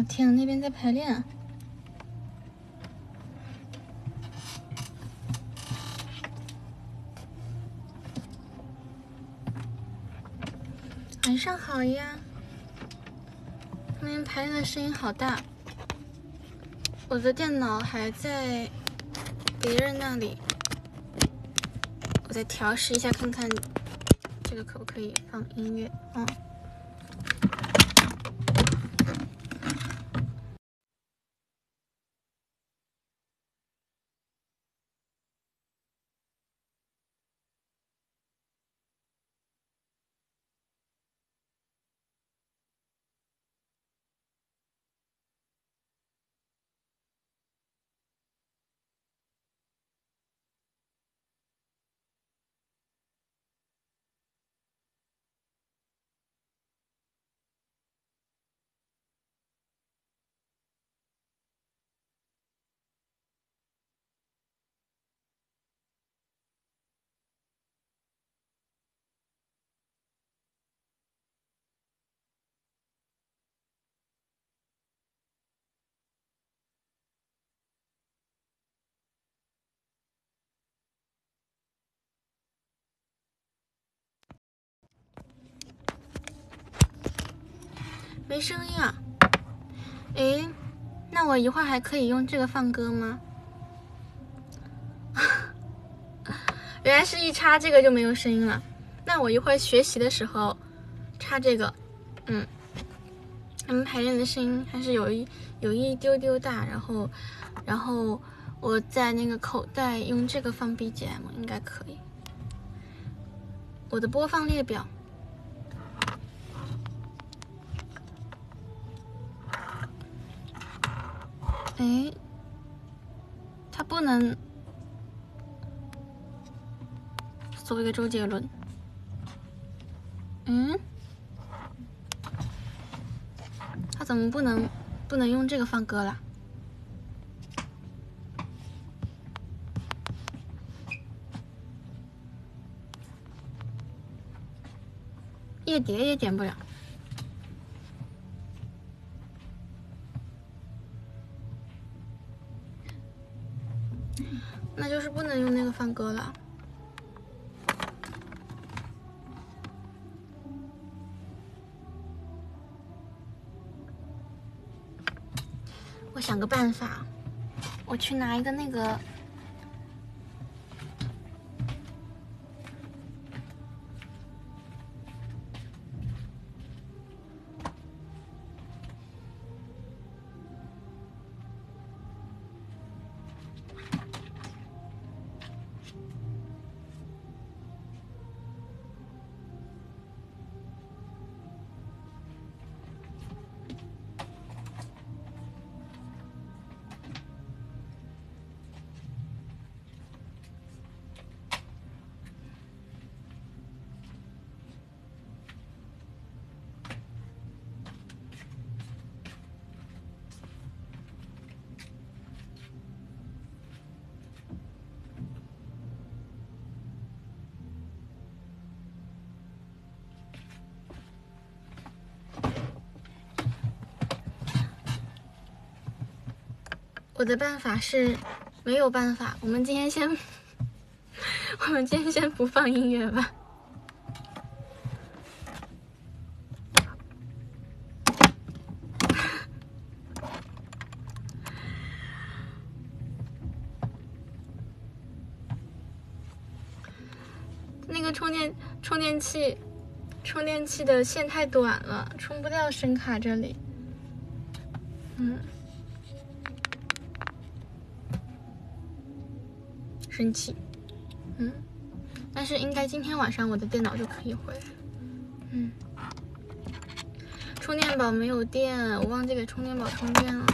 哦天，那边在排练。晚上好呀，那边排练的声音好大。我的电脑还在别人那里，我再调试一下，看看这个可不可以放音乐。嗯。没声音啊！诶，那我一会儿还可以用这个放歌吗？原来是一插这个就没有声音了。那我一会儿学习的时候插这个，嗯，他们排练的声音还是有一有一丢丢大。然后，然后我在那个口袋用这个放 BGM 应该可以。我的播放列表。哎，他不能搜一个周杰伦。嗯，他怎么不能不能用这个放歌了？夜蝶也点不了。就是不能用那个放歌了。我想个办法，我去拿一个那个。我的办法是没有办法。我们今天先，我们今天先不放音乐吧。那个充电充电器，充电器的线太短了，充不掉声卡这里。嗯。生气，嗯，但是应该今天晚上我的电脑就可以回来，嗯，充电宝没有电，我忘记给充电宝充电了，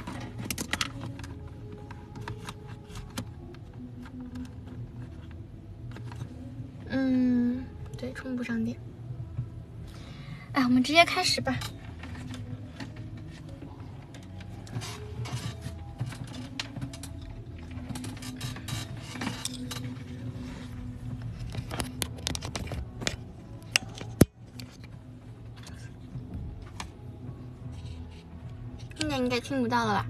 嗯，对，充不上电，哎，我们直接开始吧。听不到了吧？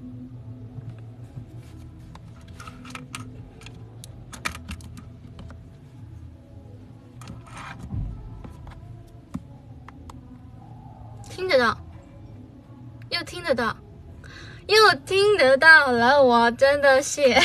听得到，又听得到，又听得到了，我真的谢。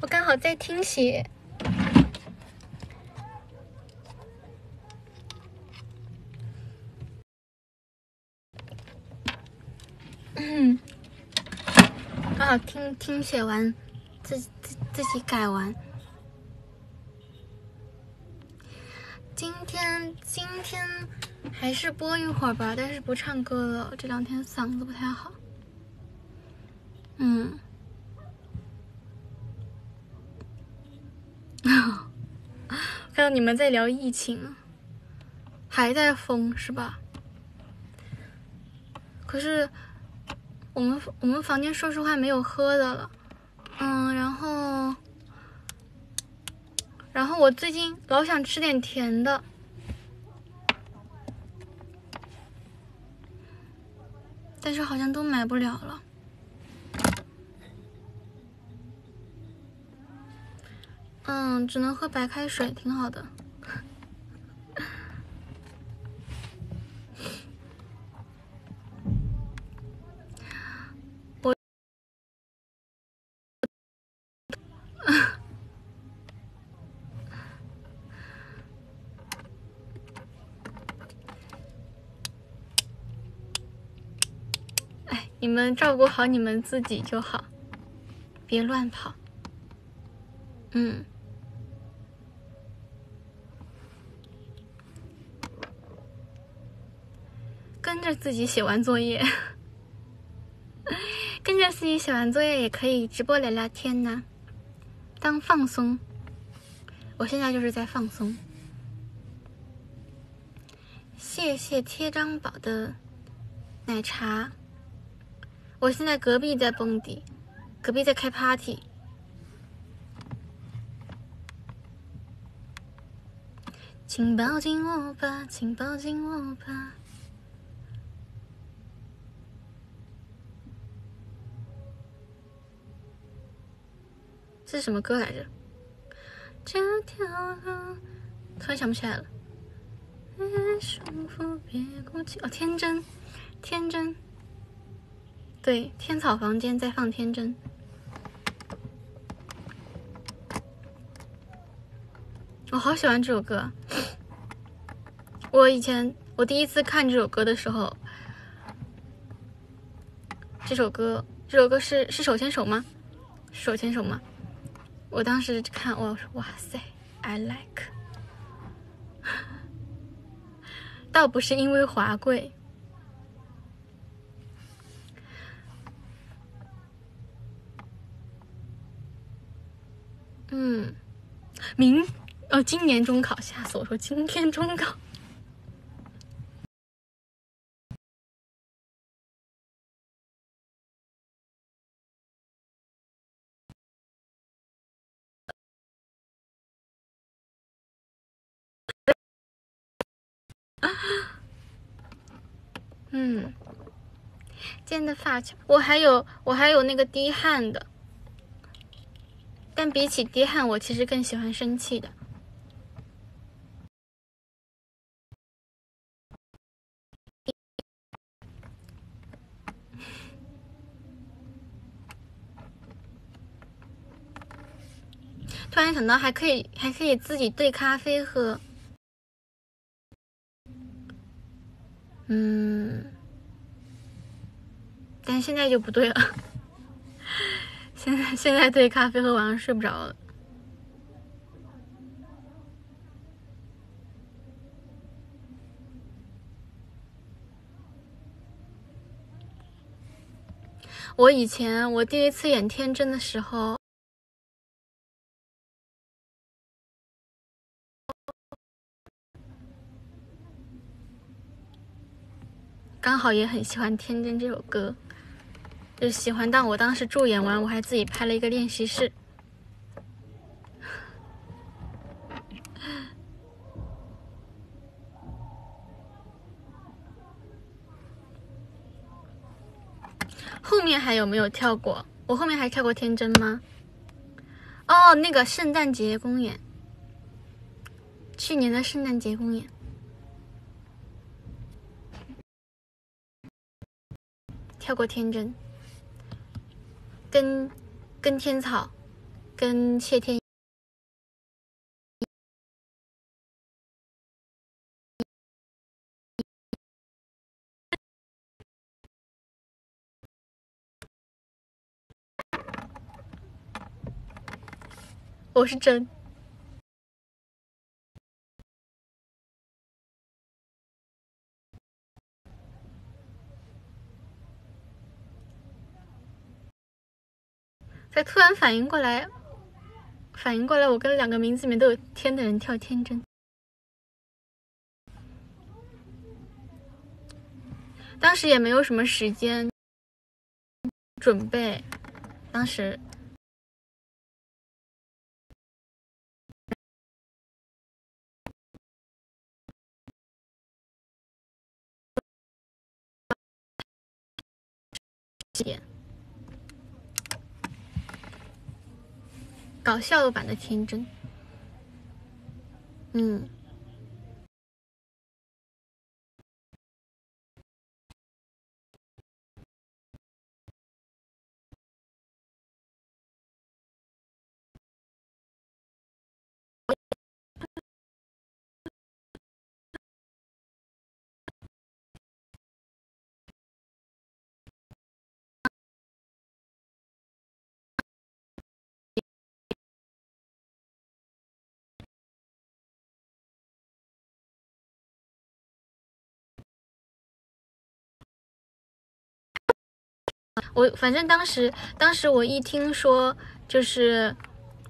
我刚好在听写。嗯，刚好听听写完，自自自己改完。今天今天还是播一会儿吧，但是不唱歌了，这两天嗓子不太好。嗯。看到你们在聊疫情，还在封是吧？可是我们我们房间说实话没有喝的了，嗯，然后然后我最近老想吃点甜的，但是好像都买不了了。嗯，只能喝白开水，挺好的。我，哎，你们照顾好你们自己就好，别乱跑。嗯。着自己写完作业，跟着自己写完作业也可以直播聊聊天呢，当放松。我现在就是在放松。谢谢贴张宝的奶茶。我现在隔壁在蹦迪，隔壁在开 party。请抱紧我吧，请抱紧我吧。是什么歌来着？这条路突然想不起来了。哦，天真，天真。对，天草房间在放天真。我好喜欢这首歌。我以前我第一次看这首歌的时候，这首歌这首歌是是手牵手吗？手牵手吗？我当时看，我说哇塞，I like，倒不是因为华贵，嗯，明哦，今年中考，吓死我说今天中考。嗯，今天的发卡，我还有我还有那个滴汗的，但比起滴汗，我其实更喜欢生气的。突然想到，还可以还可以自己兑咖啡喝。嗯，但现在就不对了。现在现在对咖啡喝晚上睡不着了。我以前我第一次演天真的时候。刚好也很喜欢《天真》这首歌，就喜欢到我当时助演完，我还自己拍了一个练习室。后面还有没有跳过？我后面还跳过《天真》吗？哦，那个圣诞节公演，去年的圣诞节公演。跳过天真，跟跟天草，跟谢天。我是真，才突然反应过来，反应过来，我跟两个名字里面都有“天”的人跳天真。当时也没有什么时间准备，当时。搞笑版的天真，嗯。我反正当时，当时我一听说就是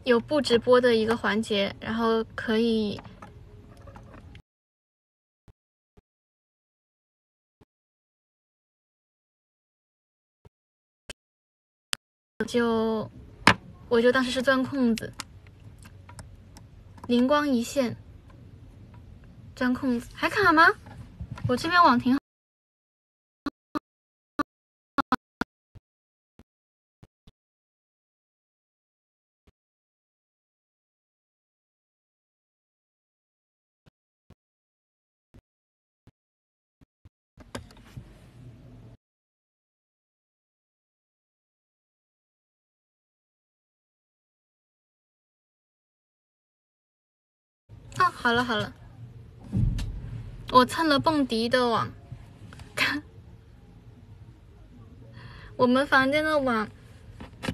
有不直播的一个环节，然后可以就我就当时是钻空子，灵光一现，钻空子还卡吗？我这边网挺好。好了好了，我蹭了蹦迪的网，看我们房间的网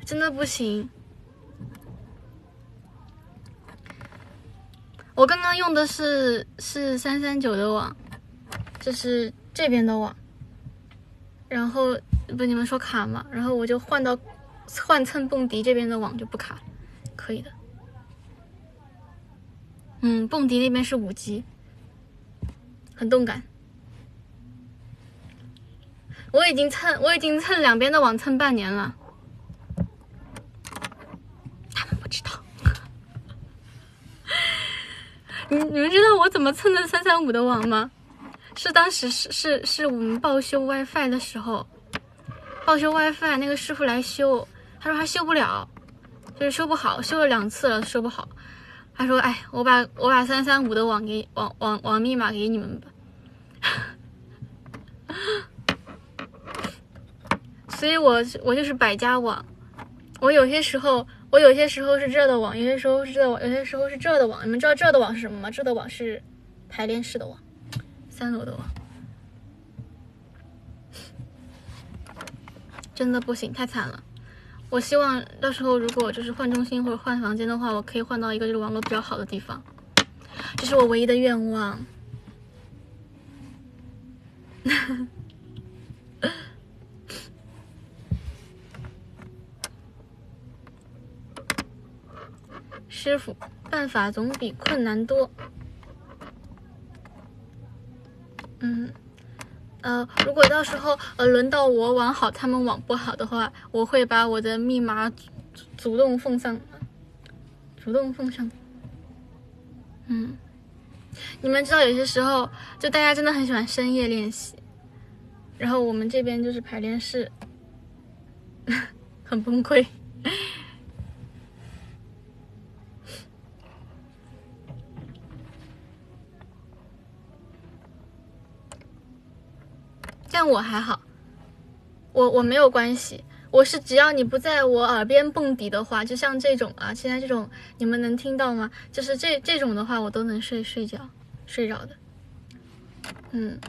真的不行。我刚刚用的是是三三九的网，就是这边的网，然后不你们说卡吗？然后我就换到换蹭蹦迪这边的网就不卡，可以的。嗯，蹦迪那边是五 G，很动感。我已经蹭，我已经蹭两边的网蹭半年了，他们不知道。你你们知道我怎么蹭的三三五的网吗？是当时是是是我们报修 WiFi 的时候，报修 WiFi 那个师傅来修，他说他修不了，就是修不好，修了两次了，修不好。他说：“哎，我把我把三三五的网给网网网密码给你们吧。所以，我我就是百家网。我有些时候，我有些时候是这的网，有些时候是这的网，有些时候是这的网。你们知道这的网是什么吗？这的网是排练室的网，三楼的网。真的不行，太惨了。”我希望到时候如果就是换中心或者换房间的话，我可以换到一个就是网络比较好的地方，这是我唯一的愿望。师傅，办法总比困难多。嗯。呃，如果到时候呃轮到我网好，他们网不好的话，我会把我的密码主动奉上，主动奉上。嗯，你们知道有些时候就大家真的很喜欢深夜练习，然后我们这边就是排练室，很崩溃。但我还好，我我没有关系，我是只要你不在我耳边蹦迪的话，就像这种啊，现在这种你们能听到吗？就是这这种的话，我都能睡睡觉睡着的。嗯，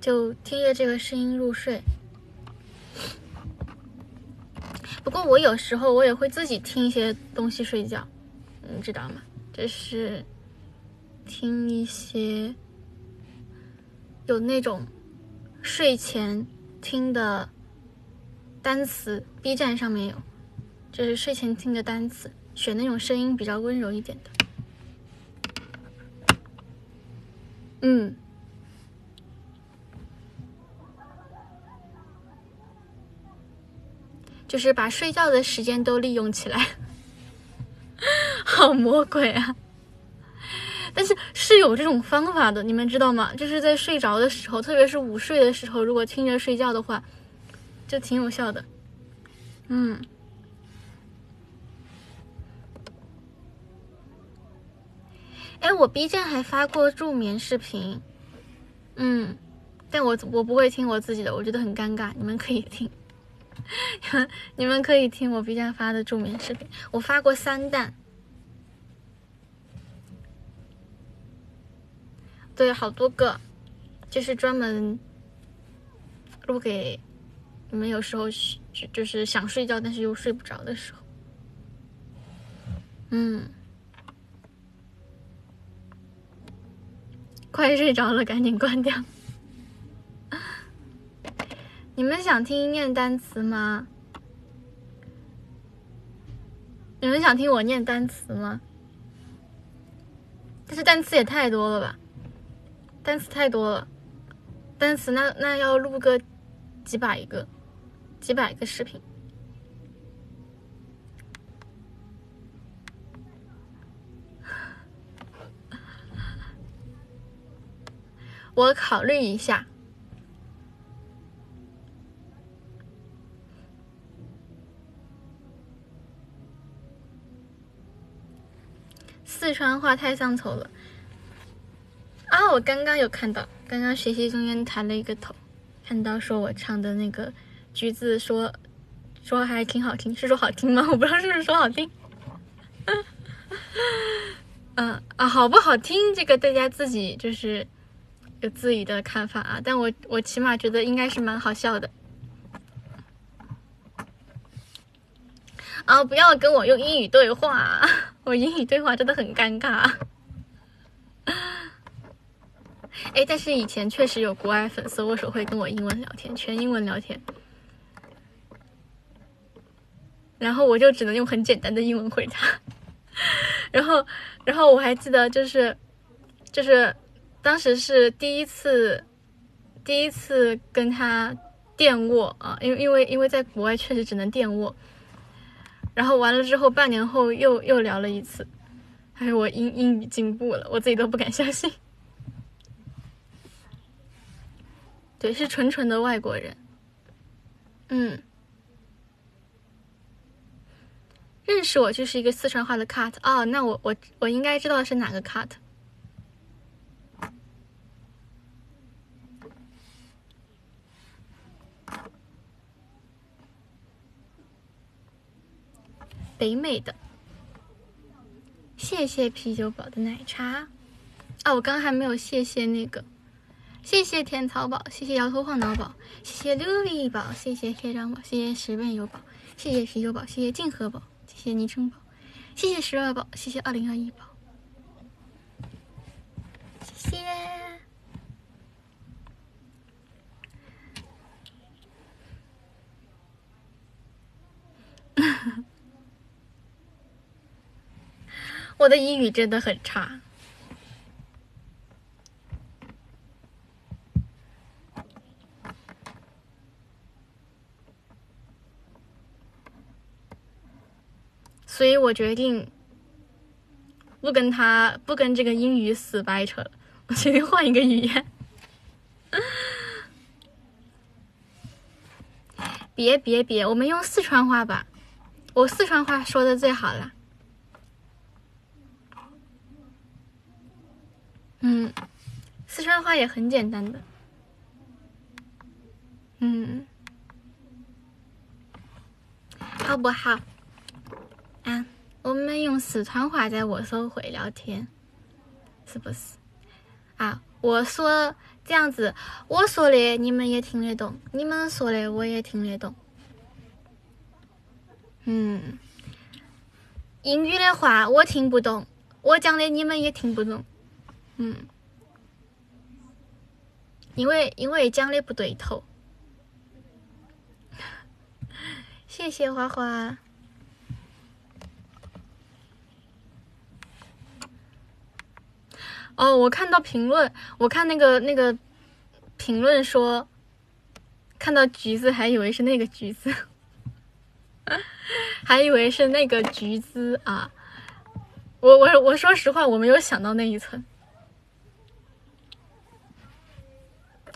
就听着这个声音入睡。不过我有时候我也会自己听一些东西睡觉，你知道吗？就是听一些有那种睡前听的单词，B 站上面有，就是睡前听的单词，选那种声音比较温柔一点的。嗯。就是把睡觉的时间都利用起来，好魔鬼啊！但是是有这种方法的，你们知道吗？就是在睡着的时候，特别是午睡的时候，如果听着睡觉的话，就挺有效的。嗯。哎，我 B 站还发过助眠视频，嗯，但我我不会听我自己的，我觉得很尴尬。你们可以听。你们可以听我 B 站发的助眠视频，我发过三弹，对，好多个，就是专门录给你们有时候就就是想睡觉但是又睡不着的时候，嗯，快睡着了，赶紧关掉。你们想听念单词吗？你们想听我念单词吗？但是单词也太多了吧，单词太多了，单词那那要录个几百个，几百个视频。我考虑一下。四川话太上头了啊！我刚刚有看到，刚刚学习中间抬了一个头，看到说我唱的那个橘子，说说还挺好听，是说好听吗？我不知道是不是说好听。嗯 啊，好不好听？这个大家自己就是有自己的看法啊。但我我起码觉得应该是蛮好笑的。啊！不要跟我用英语对话，我英语对话真的很尴尬。哎，但是以前确实有国外粉丝握手会跟我英文聊天，全英文聊天，然后我就只能用很简单的英文回他。然后，然后我还记得，就是，就是当时是第一次，第一次跟他电握啊，因为因为因为在国外确实只能电握。然后完了之后，半年后又又聊了一次，哎，我英英语进步了，我自己都不敢相信。对，是纯纯的外国人。嗯，认识我就是一个四川话的 cut 哦，那我我我应该知道是哪个 cut。北美的，谢谢啤酒宝的奶茶啊！我刚还没有谢谢那个，谢谢天草宝，谢谢摇头晃脑宝，谢谢琉璃宝，谢谢黑张宝，谢谢十倍油宝，谢谢啤酒宝，谢谢静和宝，谢谢昵称宝，谢谢十二宝，谢谢二零二一宝，谢谢。我的英语真的很差，所以我决定不跟他不跟这个英语死掰扯了，我决定换一个语言。别别别，我们用四川话吧，我四川话说的最好了。嗯，四川话也很简单的。嗯，好不好？啊，我们用四川话在握手会聊天，是不是？啊，我说这样子，我说的你们也听得懂，你们说的我也听得懂。嗯，英语的话我听不懂，我讲的你们也听不懂。嗯，因为因为讲的不对头。谢谢花花。哦，我看到评论，我看那个那个评论说，看到橘子还以为是那个橘子，还以为是那个橘子啊！我我我说实话，我没有想到那一层，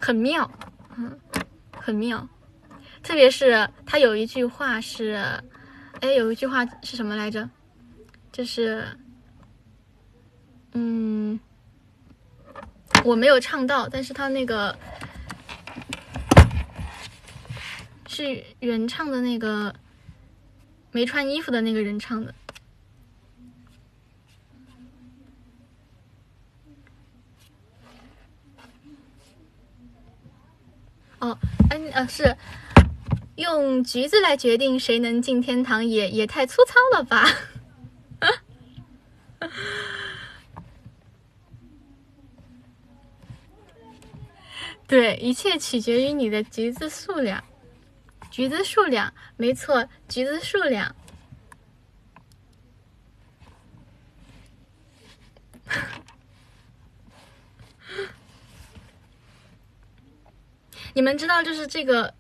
很妙，嗯，很妙。特别是他有一句话是，哎，有一句话是什么来着？就是，嗯。我没有唱到，但是他那个是原唱的那个没穿衣服的那个人唱的。哦，嗯，呃，是用橘子来决定谁能进天堂，也也太粗糙了吧？对，一切取决于你的橘子数量。橘子数量，没错，橘子数量。你们知道，就是这个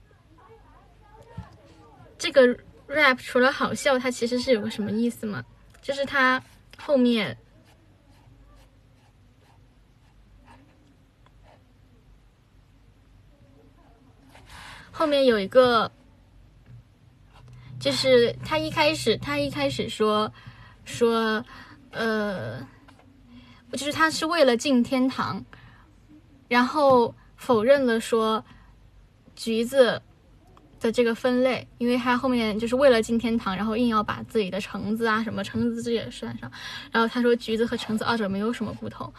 这个 rap 除了好笑，它其实是有个什么意思吗？就是它后面。后面有一个，就是他一开始，他一开始说说，呃，就是他是为了进天堂，然后否认了说橘子的这个分类，因为他后面就是为了进天堂，然后硬要把自己的橙子啊什么橙子这也算上，然后他说橘子和橙子二者没有什么不同，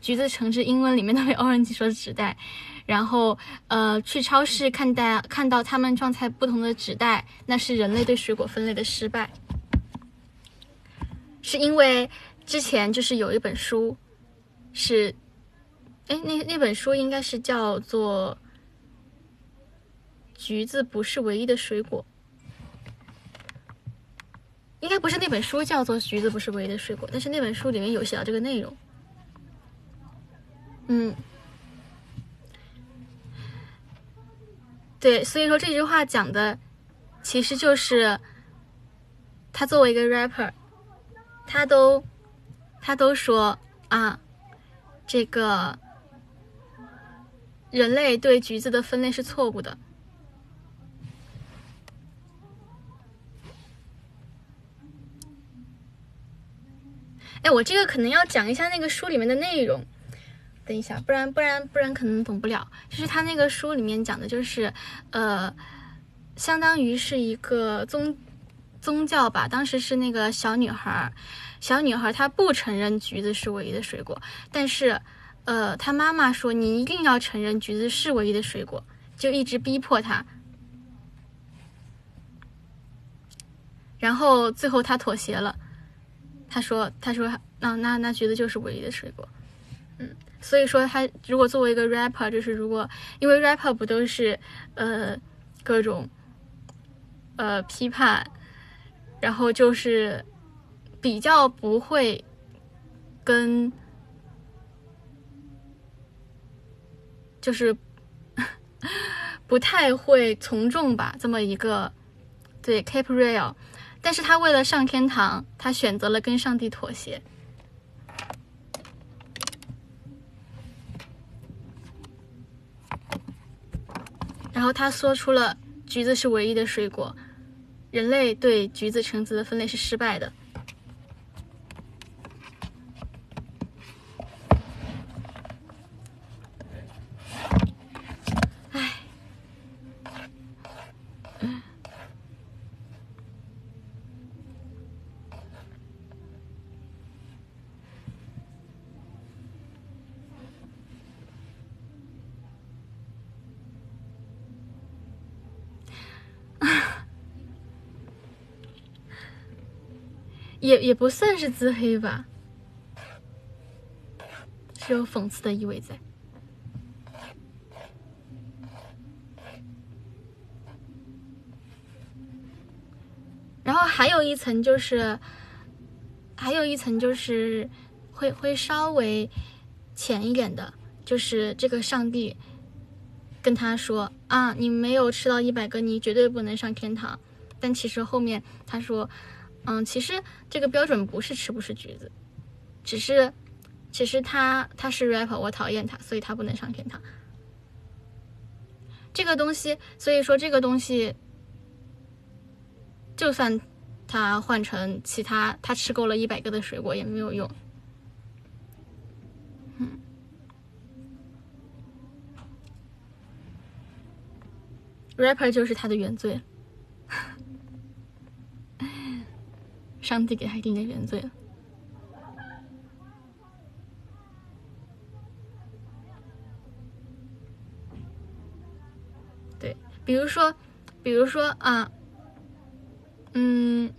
橘子、橙子英文里面都被 orange 所指代。然后，呃，去超市看待看到他们状态不同的纸袋，那是人类对水果分类的失败。是因为之前就是有一本书，是，哎，那那本书应该是叫做《橘子不是唯一的水果》，应该不是那本书叫做《橘子不是唯一的水果》，但是那本书里面有写到这个内容。嗯。对，所以说这句话讲的，其实就是他作为一个 rapper，他都他都说啊，这个人类对橘子的分类是错误的。哎，我这个可能要讲一下那个书里面的内容。等一下，不然不然不然可能懂不了。就是他那个书里面讲的，就是呃，相当于是一个宗宗教吧。当时是那个小女孩，小女孩她不承认橘子是唯一的水果，但是呃，她妈妈说你一定要承认橘子是唯一的水果，就一直逼迫她。然后最后她妥协了，他说他说那那那橘子就是唯一的水果，嗯。所以说，他如果作为一个 rapper，就是如果因为 rapper 不都是呃各种呃批判，然后就是比较不会跟就是 不太会从众吧，这么一个对 keep real，但是他为了上天堂，他选择了跟上帝妥协。然后他说出了橘子是唯一的水果，人类对橘子、橙子的分类是失败的。也也不算是自黑吧，是有讽刺的意味在。然后还有一层就是，还有一层就是会会稍微浅一点的，就是这个上帝跟他说啊，你没有吃到一百个，你绝对不能上天堂。但其实后面他说，嗯，其实这个标准不是吃不吃橘子，只是其实他他是 rapper，我讨厌他，所以他不能上天堂。这个东西，所以说这个东西。就算他换成其他，他吃够了一百个的水果也没有用。嗯，rapper 就是他的原罪，上帝给他一定的原罪了。对，比如说，比如说啊。嗯，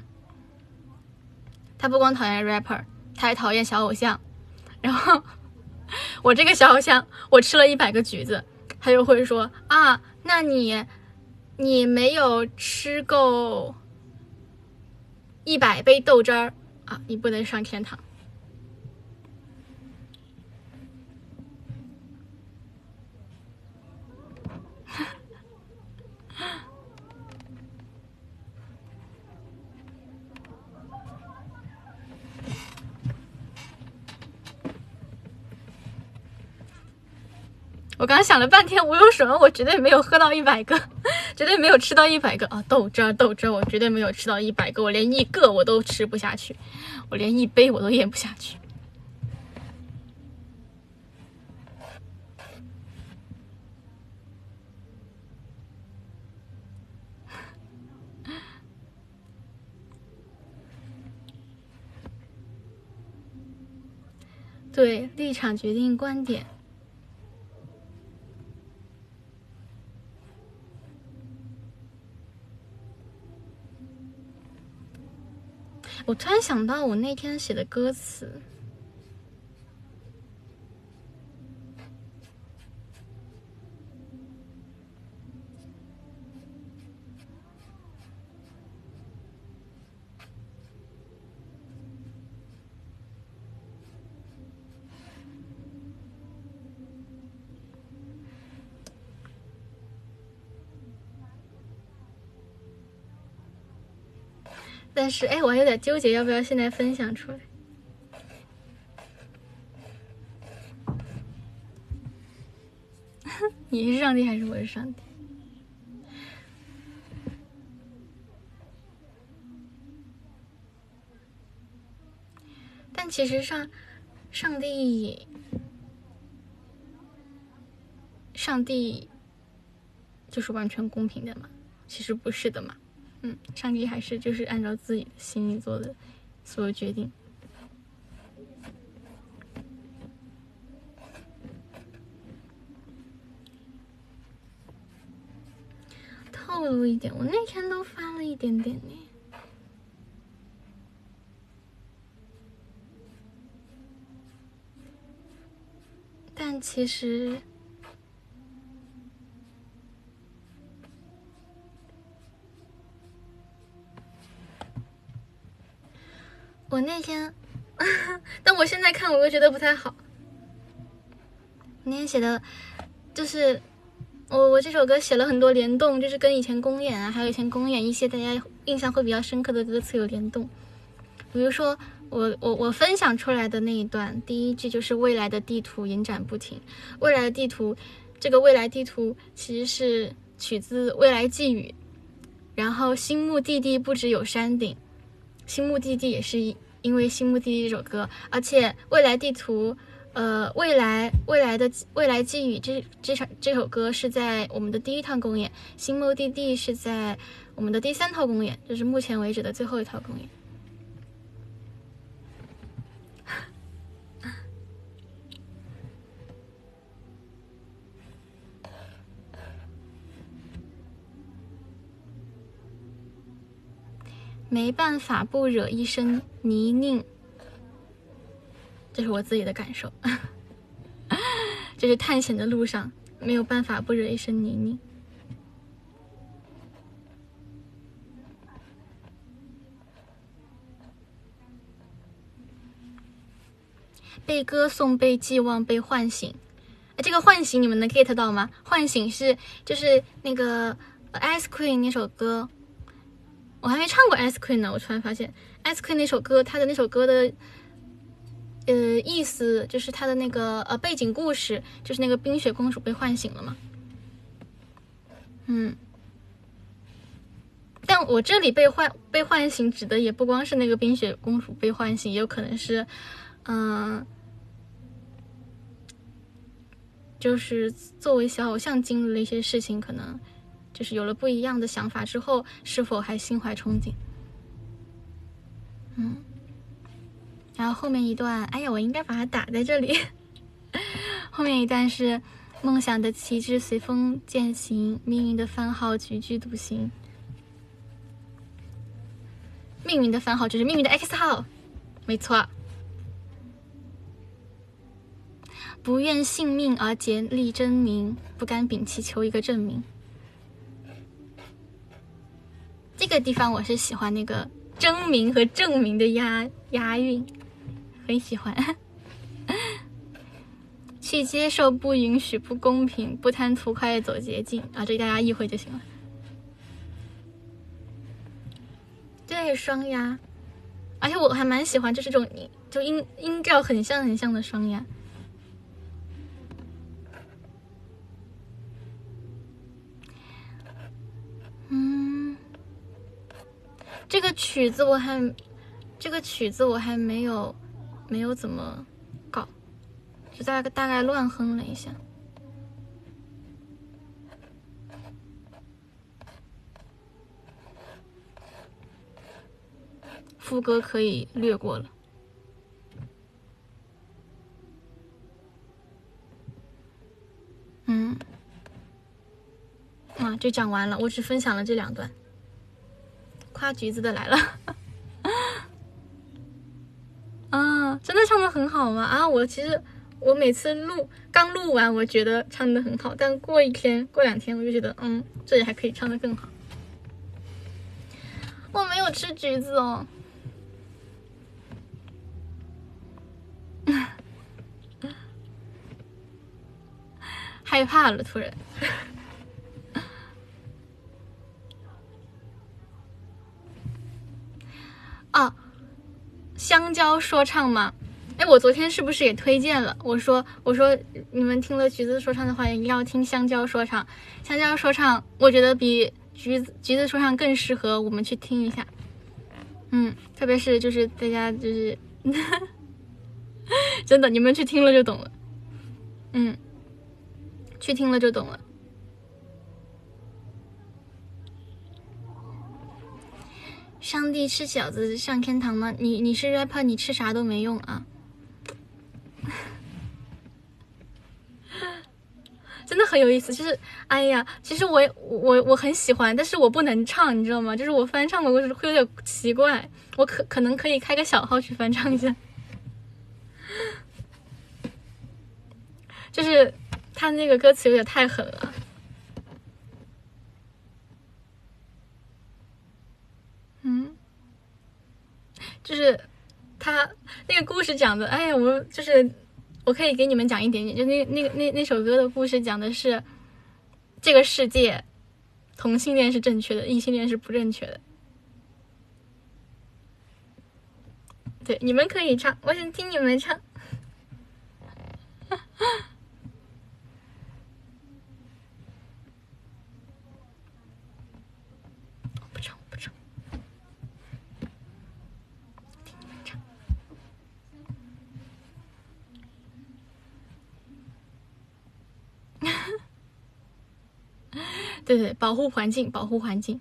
他不光讨厌 rapper，他还讨厌小偶像。然后我这个小偶像，我吃了一百个橘子，他就会说啊，那你你没有吃够一百杯豆汁儿啊，你不能上天堂。我刚想了半天，我有什么？我绝对没有喝到一百个，绝对没有吃到一百个啊！豆汁儿，豆汁儿，我绝对没有吃到一百个，我连一个我都吃不下去，我连一杯我都咽不下去。对，立场决定观点。我突然想到，我那天写的歌词。但是，哎，我还有点纠结，要不要现在分享出来？你是上帝还是我是上帝？但其实上，上帝，上帝就是完全公平的嘛？其实不是的嘛。嗯，上帝还是就是按照自己的心意做的所有决定。透露一点，我那天都发了一点点呢，但其实。我那天，但我现在看我又觉得不太好。那天写的，就是我我这首歌写了很多联动，就是跟以前公演啊，还有以前公演一些大家印象会比较深刻的歌词有联动。比如说我我我分享出来的那一段，第一句就是未来的地图延展不停。未来的地图，这个未来地图其实是取自未来寄语。然后新目的地不只有山顶。新目的地也是因为新目的地这首歌，而且未来地图，呃，未来未来的未来寄语这这场这首歌是在我们的第一趟公演，新目的地是在我们的第三套公演，就是目前为止的最后一套公演。没办法不惹一身泥泞。这是我自己的感受，就是探险的路上没有办法不惹一身泥泞。被歌颂，被寄望，被唤醒。这个唤醒你们能 get 到吗？唤醒是就是那个 Ice Queen 那首歌，我还没唱过 Ice Queen 呢。我突然发现 Ice Queen 那首歌，它的那首歌的。呃，意思就是他的那个呃背景故事，就是那个冰雪公主被唤醒了嘛。嗯，但我这里被唤被唤醒，指的也不光是那个冰雪公主被唤醒，也有可能是，嗯，就是作为小偶像经历了一些事情，可能就是有了不一样的想法之后，是否还心怀憧憬？嗯。然后后面一段，哎呀，我应该把它打在这里。后面一段是梦想的旗帜随风渐行，命运的番号踽踽独行。命运的番号就是命运的 X 号，没错。不愿信命而竭力争名，不甘摒弃求一个证明。这个地方我是喜欢那个争名和证明的押押韵。很喜欢，去接受不允许不公平，不贪图快走捷径啊！这大家意会就行了。对，双押，而且我还蛮喜欢，就是这种音，就音音调很像很像的双押。这个曲子我还，这个曲子我还没有。没有怎么搞，就大概大概乱哼了一下，副歌可以略过了。嗯，啊，就讲完了，我只分享了这两段。夸橘子的来了。啊，真的唱的很好吗？啊，我其实我每次录刚录完，我觉得唱的很好，但过一天、过两天，我就觉得，嗯，这里还可以唱的更好。我没有吃橘子哦，害怕了，突然。啊。香蕉说唱吗？哎，我昨天是不是也推荐了？我说，我说你们听了橘子说唱的话，一定要听香蕉说唱。香蕉说唱，我觉得比橘子橘子说唱更适合我们去听一下。嗯，特别是就是大家就是，真的，你们去听了就懂了。嗯，去听了就懂了。上帝吃饺子上天堂吗？你你是 rapper，你吃啥都没用啊！真的很有意思，就是哎呀，其实我我我很喜欢，但是我不能唱，你知道吗？就是我翻唱的，我会有点奇怪。我可可能可以开个小号去翻唱一下，就是他那个歌词有点太狠了。嗯，就是他那个故事讲的，哎呀，我就是我可以给你们讲一点点，就那那个那那首歌的故事讲的是这个世界同性恋是正确的，异性恋是不正确的。对，你们可以唱，我想听你们唱。对对，保护环境，保护环境。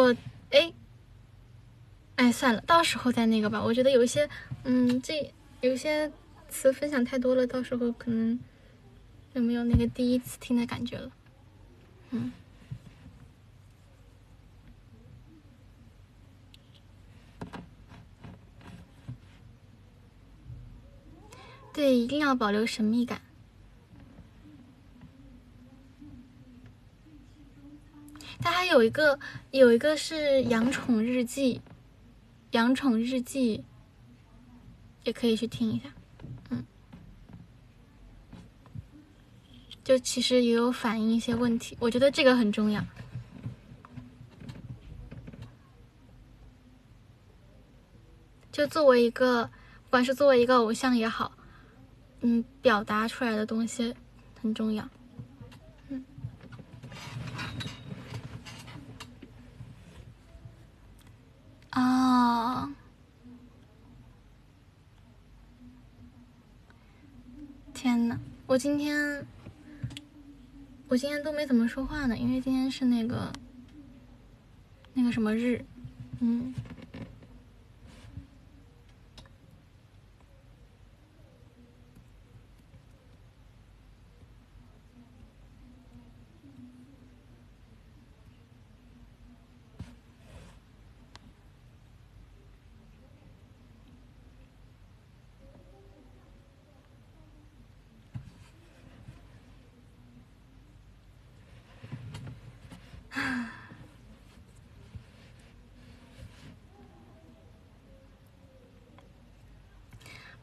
我哎哎算了，到时候再那个吧。我觉得有一些嗯，这有些词分享太多了，到时候可能就没有那个第一次听的感觉了。嗯。对，一定要保留神秘感。它还有一个，有一个是《养宠日记》，《养宠日记》也可以去听一下。嗯，就其实也有反映一些问题，我觉得这个很重要。就作为一个，不管是作为一个偶像也好。嗯，表达出来的东西很重要。啊，天呐，我今天我今天都没怎么说话呢，因为今天是那个那个什么日，嗯。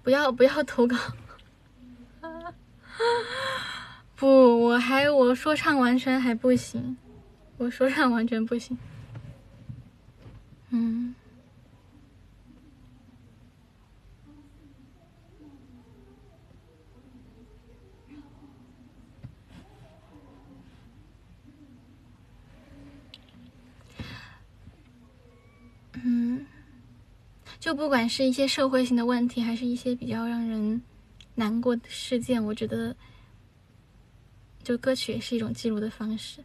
不要不要投稿！不，我还我说唱完全还不行，我说唱完全不行。嗯。就不管是一些社会性的问题，还是一些比较让人难过的事件，我觉得，就歌曲也是一种记录的方式，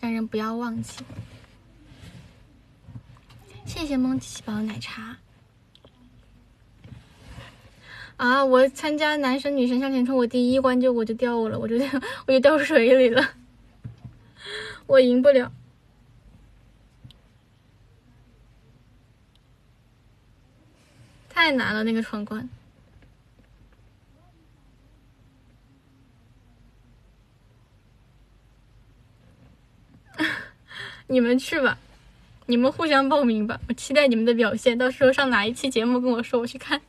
让人不要忘记。谢谢蒙奇宝奶茶。啊！我参加男神女神向前冲，我第一关就我就掉了，我就我就掉水里了。我赢不了，太难了那个闯关。你们去吧，你们互相报名吧，我期待你们的表现。到时候上哪一期节目跟我说，我去看。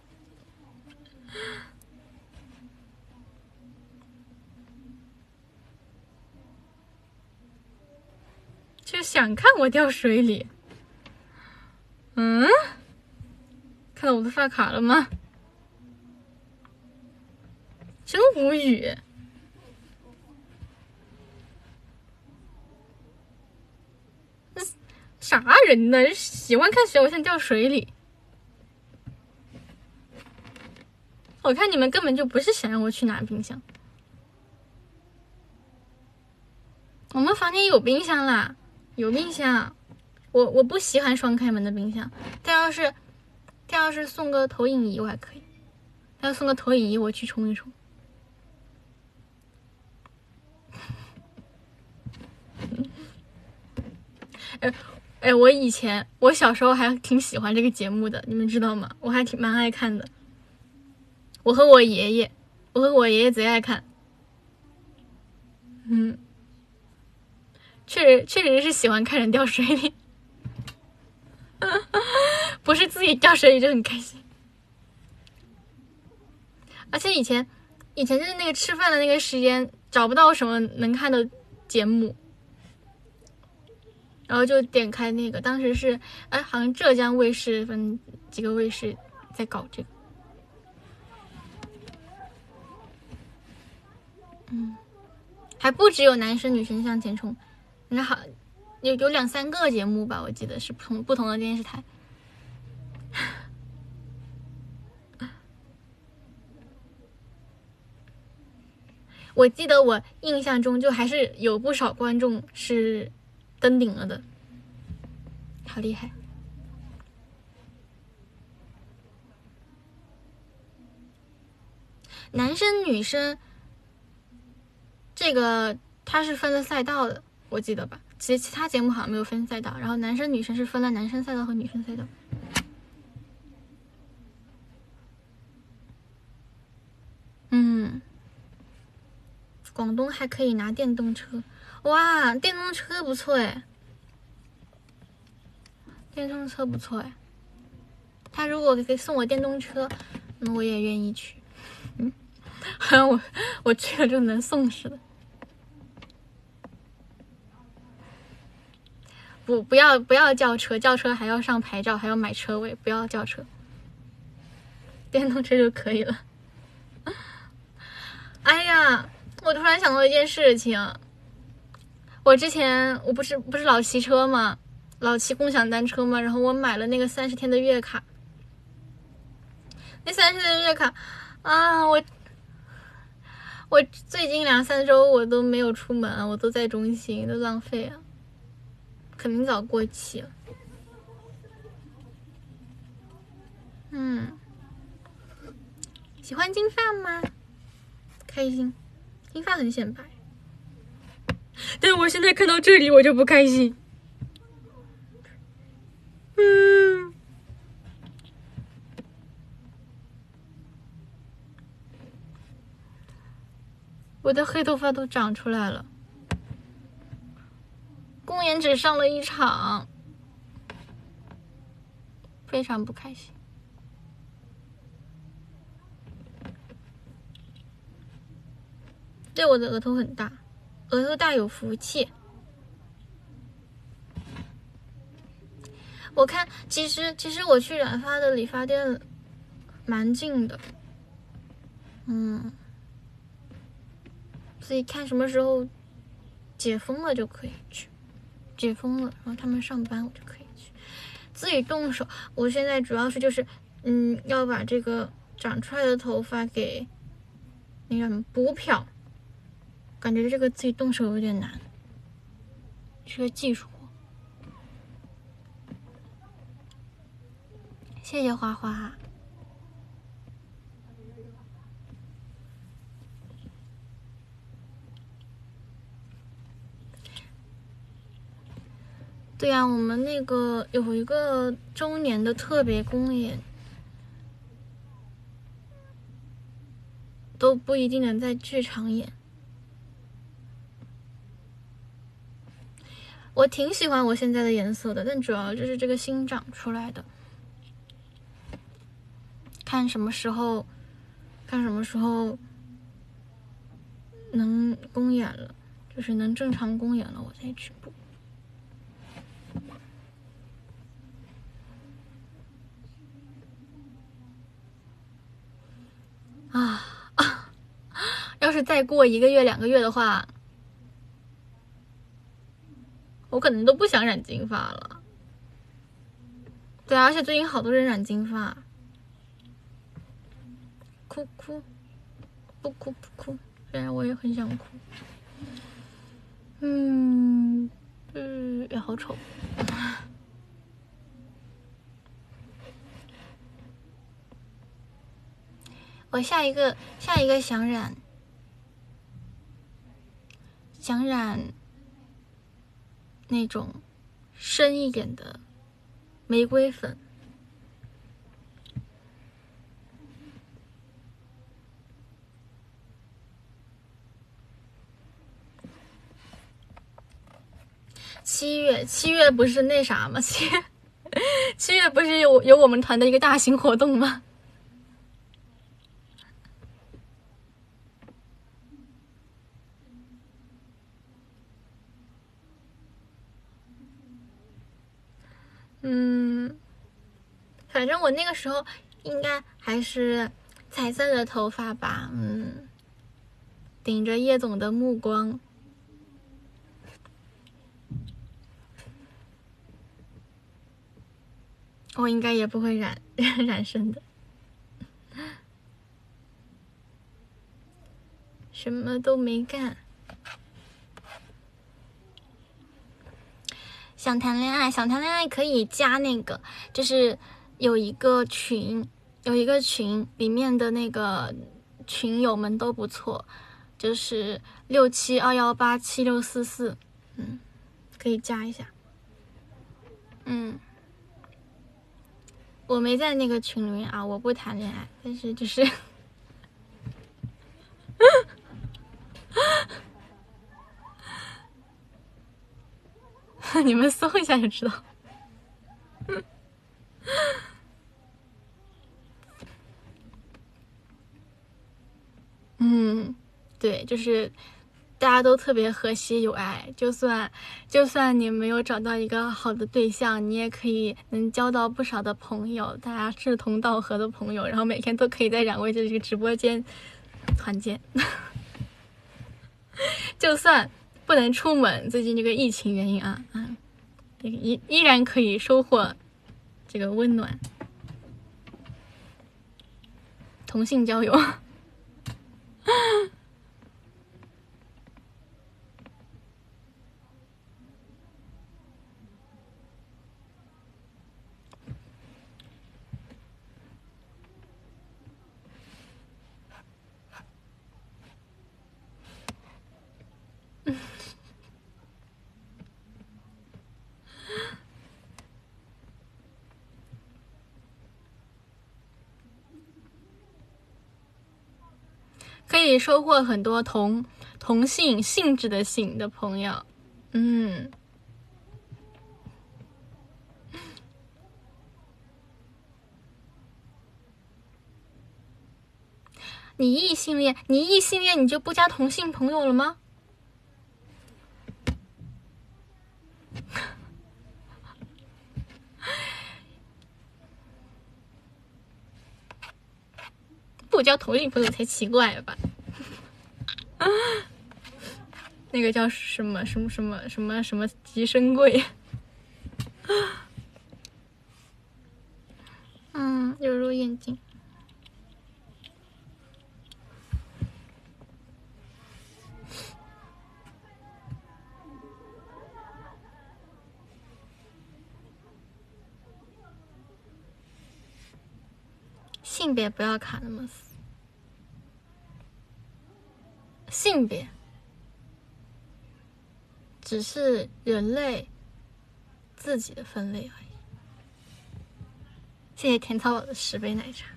就想看我掉水里，嗯，看到我的发卡了吗？真无语，啥人呢？喜欢看小偶像掉水里？我看你们根本就不是想让我去拿冰箱，我们房间有冰箱啦。有冰箱，我我不喜欢双开门的冰箱。他要是他要是送个投影仪，我还可以。他要送个投影仪，我去冲一冲。哎哎，我以前我小时候还挺喜欢这个节目的，你们知道吗？我还挺蛮爱看的。我和我爷爷，我和我爷爷贼爱看。嗯。确实，确实是喜欢看人掉水里，不是自己掉水里就很开心。而且以前，以前就是那个吃饭的那个时间，找不到什么能看的节目，然后就点开那个，当时是哎，好像浙江卫视分几个卫视在搞这个，嗯，还不只有男生女生向前冲。那好，有有两三个节目吧，我记得是不同不同的电视台。我记得我印象中就还是有不少观众是登顶了的，好厉害！男生女生这个他是分了赛道的，我记得吧？其实其他节目好像没有分赛道，然后男生女生是分了男生赛道和女生赛道。嗯，广东还可以拿电动车，哇，电动车不错哎，电动车不错哎，他如果给送我电动车，那我也愿意去。嗯，好 像我我去了就能送似的。不，不要不要叫车，叫车还要上牌照，还要买车位，不要叫车，电动车就可以了。哎呀，我突然想到一件事情，我之前我不是不是老骑车嘛，老骑共享单车嘛，然后我买了那个三十天的月卡，那三十天月卡啊，我我最近两三周我都没有出门，我都在中心，都浪费啊，肯定早过期了。嗯，喜欢金发吗？开心，金发很显白，但我现在看到这里我就不开心。嗯，我的黑头发都长出来了，公演只上了一场，非常不开心。对，我的额头很大，额头大有福气。我看，其实其实我去染发的理发店蛮近的，嗯，所以看什么时候解封了就可以去，解封了，然后他们上班我就可以去，自己动手。我现在主要是就是，嗯，要把这个长出来的头发给那个补漂。感觉这个自己动手有点难，是个技术活。谢谢花花。对呀，我们那个有一个周年的特别公演，都不一定能在剧场演。我挺喜欢我现在的颜色的，但主要就是这个新长出来的，看什么时候，看什么时候能公演了，就是能正常公演了，我再去补。啊啊！要是再过一个月、两个月的话。我可能都不想染金发了，对啊，而且最近好多人染金发，哭哭，不哭不哭，虽然我也很想哭，嗯嗯，也好丑，我下一个下一个想染，想染。那种深一点的玫瑰粉，七月七月不是那啥吗？七月七月不是有有我们团的一个大型活动吗？嗯，反正我那个时候应该还是彩色的头发吧，嗯，顶着叶总的目光，我应该也不会染 染深的。什么都没干。想谈恋爱，想谈恋爱可以加那个，就是有一个群，有一个群，里面的那个群友们都不错，就是六七二幺八七六四四，嗯，可以加一下。嗯，我没在那个群里面啊，我不谈恋爱，但是就是。你们搜一下就知道。嗯，对，就是大家都特别和谐有爱，就算就算你没有找到一个好的对象，你也可以能交到不少的朋友，大家志同道合的朋友，然后每天都可以在两位这个直播间团建。就算不能出门，最近这个疫情原因啊，啊，依依然可以收获这个温暖。同性交友。可以收获很多同同性性质的性的朋友，嗯。你异性恋，你异性恋，你就不加同性朋友了吗？不交同性朋友才奇怪吧？那个叫什么什么什么什么什么吉生贵？别不要卡那么死，性别只是人类自己的分类而已。谢谢甜草宝的十杯奶茶。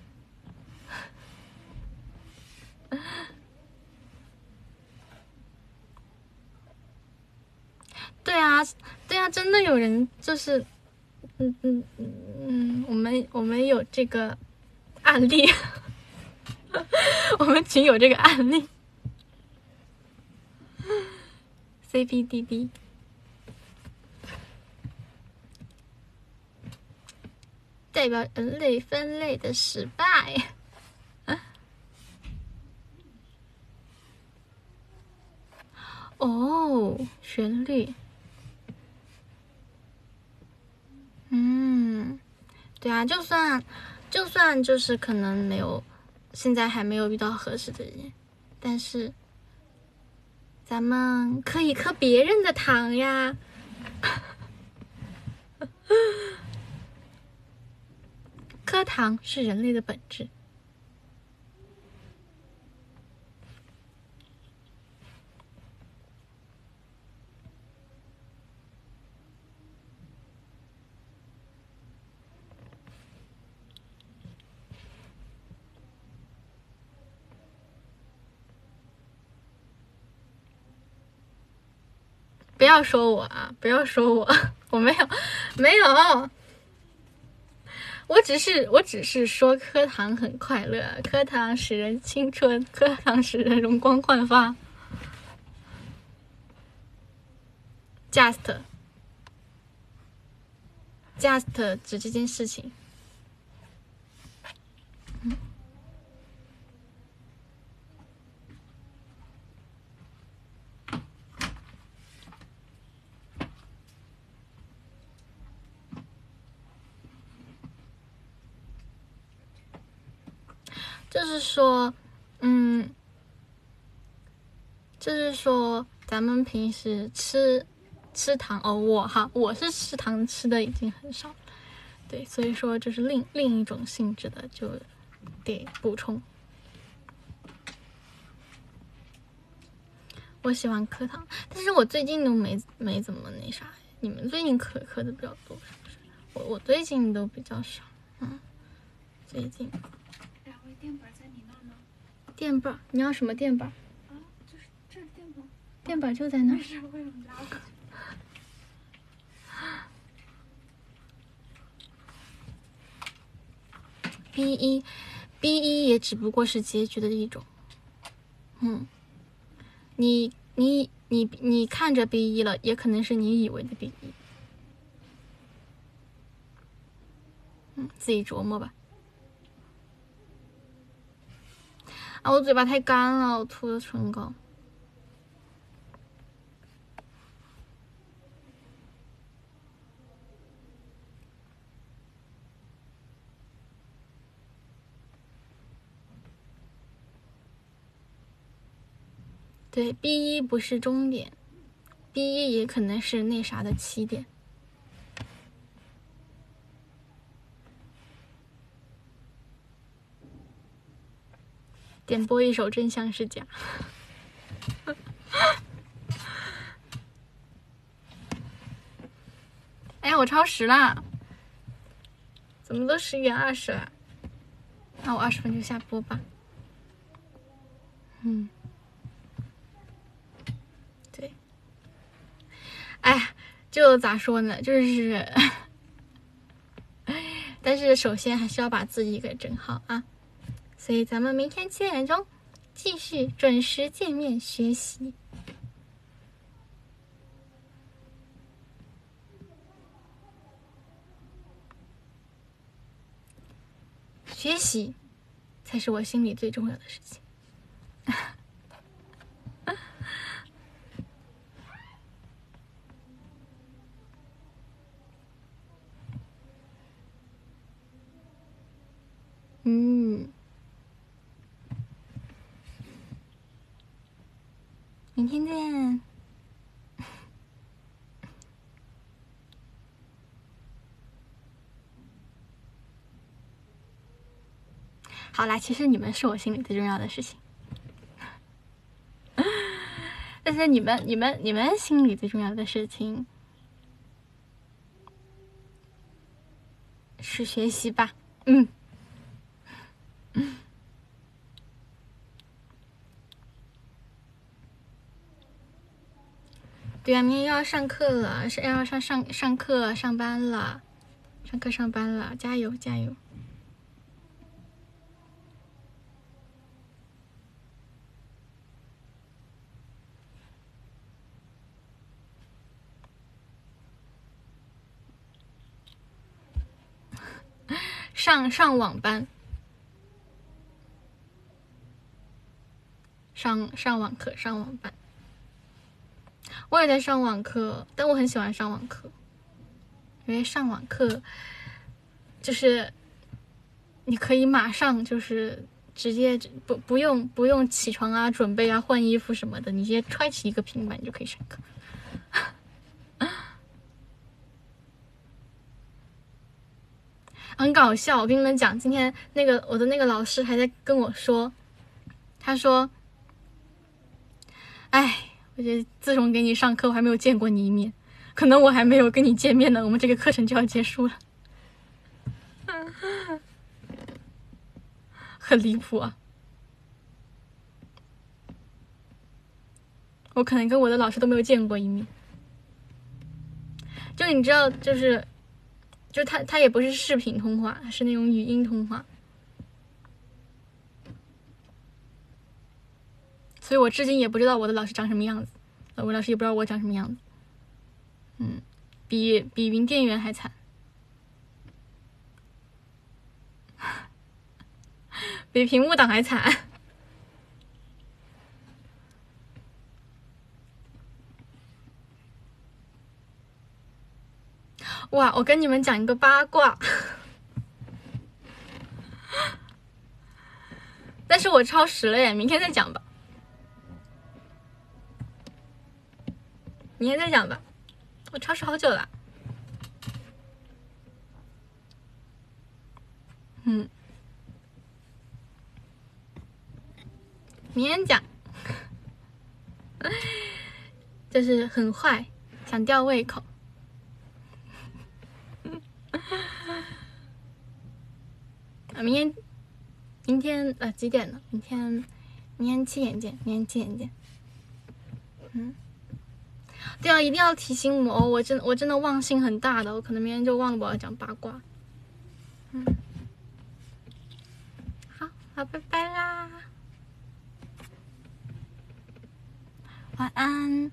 对啊，对啊，真的有人就是，嗯嗯嗯嗯，我们我们有这个。案例，我们群有这个案例。，CPDD，代表人类分类的失败。哦，旋律。嗯，对啊，就算。就算就是可能没有，现在还没有遇到合适的人，但是咱们可以磕别人的糖呀。磕糖是人类的本质。不要说我啊！不要说我，我没有，没有，我只是，我只是说磕糖很快乐，磕糖使人青春，磕糖使人容光焕发。Just，just 指这件事情。就是说，嗯，就是说咱们平时吃吃糖哦，我哈我是吃糖吃的已经很少，对，所以说就是另另一种性质的就得补充。我喜欢磕糖，但是我最近都没没怎么那啥。你们最近磕磕的比较多是不是？我我最近都比较少，嗯，最近。垫板，你要什么垫板？啊，就是这垫板。垫板就在那儿。B 一，B 一也只不过是结局的一种。嗯，你你你你看着 B 一了，也可能是你以为的 B 一。嗯，自己琢磨吧。啊，我嘴巴太干了，我涂的唇膏。对，B 一不是终点，B 一也可能是那啥的起点。点播一首《真相是假》。哎呀，我超时了，怎么都十一点二十了？那我二十分就下播吧。嗯。对哎，就咋说呢？就是，但是首先还是要把自己给整好啊。所以咱们明天七点钟继续准时见面学习。学习才是我心里最重要的事情。嗯，明天见。好啦，其实你们是我心里最重要的事情，但是你们、你们、你们心里最重要的事情是学习吧？嗯。对啊，明天又要上课了，是要上上上课上班了，上课上班了，加油加油！上上网班，上上网课，上网班。我也在上网课，但我很喜欢上网课，因为上网课就是你可以马上就是直接不不用不用起床啊、准备啊、换衣服什么的，你直接揣起一个平板就可以上课，很搞笑。我跟你们讲，今天那个我的那个老师还在跟我说，他说：“哎。”而且自从给你上课，我还没有见过你一面，可能我还没有跟你见面呢，我们这个课程就要结束了，很离谱啊！我可能跟我的老师都没有见过一面，就你知道，就是，就他他也不是视频通话，是那种语音通话。所以我至今也不知道我的老师长什么样子，我老师也不知道我长什么样子，嗯，比比云店员还惨，比屏幕党还惨。哇，我跟你们讲一个八卦，但是我超时了耶，明天再讲吧。明天再讲吧。我超时好久了。嗯，明天讲。就是很坏，想吊胃口。啊，明天，明天呃几点呢？明天，明天七点见，明天七点见。嗯，对啊，一定要提醒我哦！我真我真的忘性很大的，我可能明天就忘了我要讲八卦。嗯，好，好，拜拜啦，晚安。